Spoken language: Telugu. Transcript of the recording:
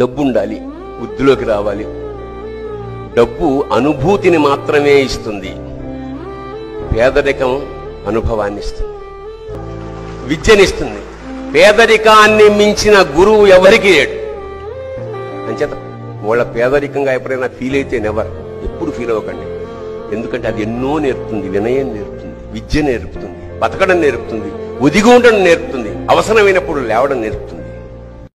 డబ్బు ఉండాలి వృద్ధిలోకి రావాలి. డబ్బు అనుభూతిని మాత్రమే ఇస్తుంది. పేదరికం అనుభవాన్ని ఇస్తుంది. విద్యనిస్తుంది. పేదరికాన్ని మించిన గురువు ఎవరికి లేడు. అంచేత వాళ్ళ పేదరికంగా ఎప్పుడైనా ఫీల్ అయితే నెవర్ ఎప్పుడు ఫీల్ అవ్వకండి. ఎందుకంటే అది ఎన్నో నేర్పుతుంది వినయం నేర్పుతుంది విద్య నేర్పుతుంది బతకడం నేర్పుతుంది ఒదిగి ఉండడం నేర్పుతుంది అవసరమైనప్పుడు లేవడం నేర్పుతుంది.